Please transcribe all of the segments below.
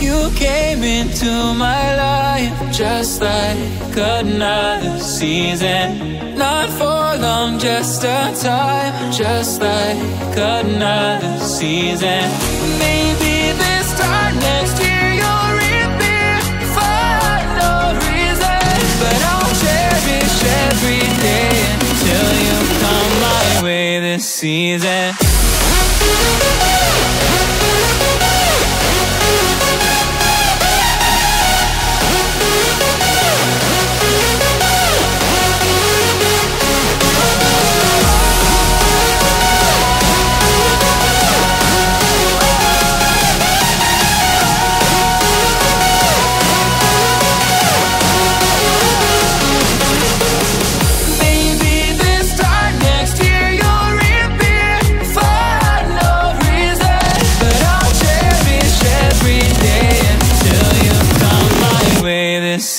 You came into my life just like another season. Not for long, just a time, just like another season. Maybe this time next year every day until you come my way this season.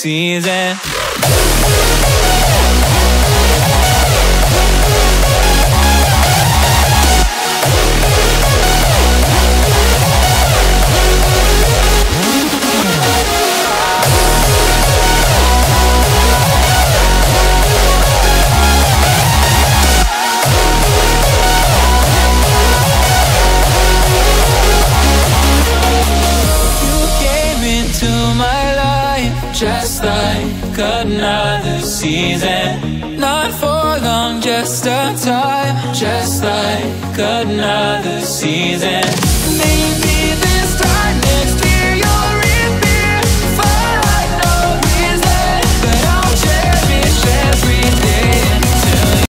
Season. Season. Not for long, just a time, just like another season. Maybe